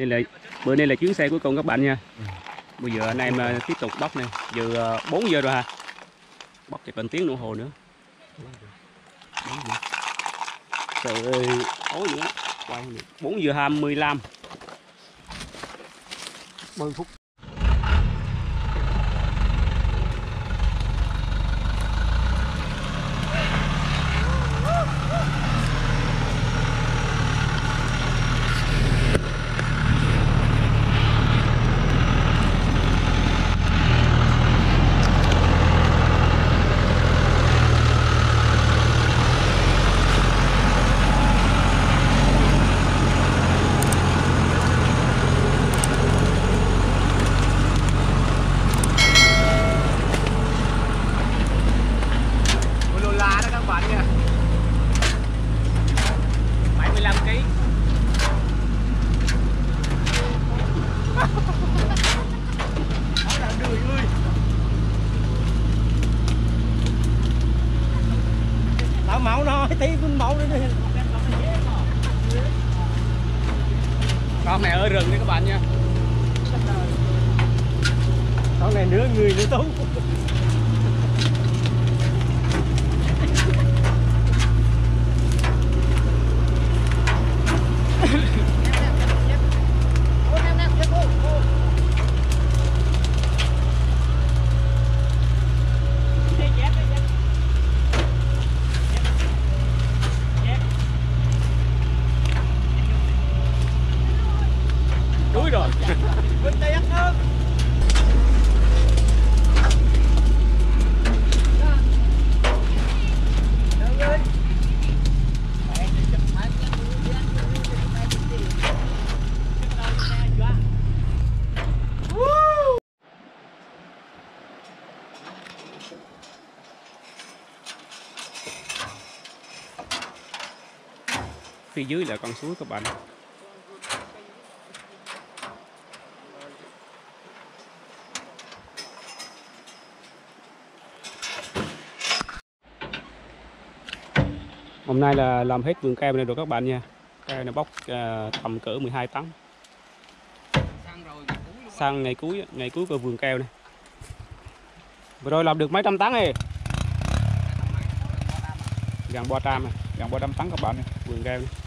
Đây là bữa nay là chuyến xe cuối cùng các bạn nha. Bây giờ anh em ờ, tiếp tục bóc này. Giờ ờ, 4 giờ rồi hả? Bóc thì còn tiếng đồng hồ nữa. Trời ơi, tối nữa. Quay 4 giờ 25. 10 phút lô la đó các bạn nha 75 kg Lão mẫu nói tí con mẫu đi đi con này ở rừng đấy các bạn nha Con này nữa người nữa tú phía dưới là con suối các bạn. Hôm nay là làm hết vườn keo này rồi các bạn nha. Keo này bóc uh, tầm cỡ 12 tấn. Sang ngày cuối ngày cuối của vườn keo này. Vừa rồi làm được mấy trăm tấn này gần 300 này gần 300 tấn các bạn này vườn keo này.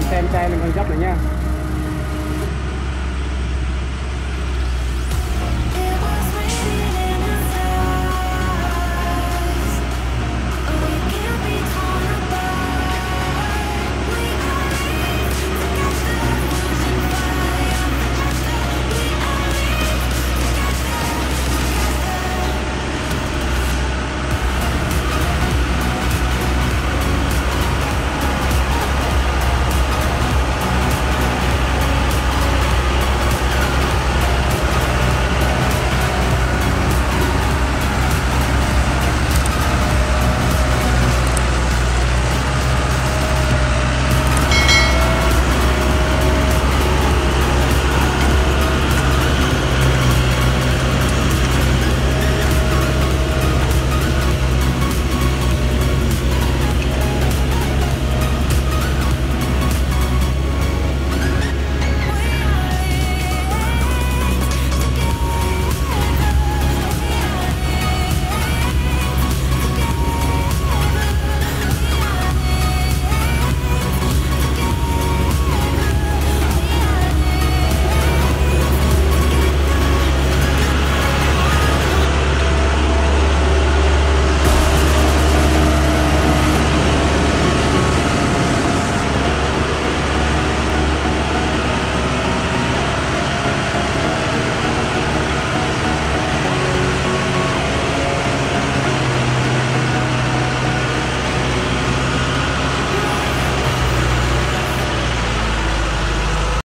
Mời các bạn xem xe lên con dốc này nha